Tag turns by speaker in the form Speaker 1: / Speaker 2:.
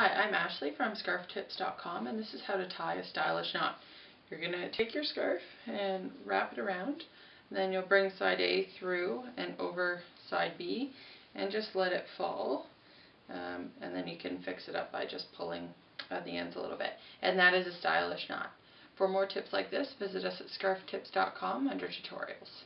Speaker 1: Hi, I'm Ashley from scarftips.com and this is how to tie a stylish knot. You're going to take your scarf and wrap it around, then you'll bring side A through and over side B and just let it fall. Um, and then you can fix it up by just pulling at the ends a little bit. And that is a stylish knot. For more tips like this, visit us at scarftips.com under tutorials.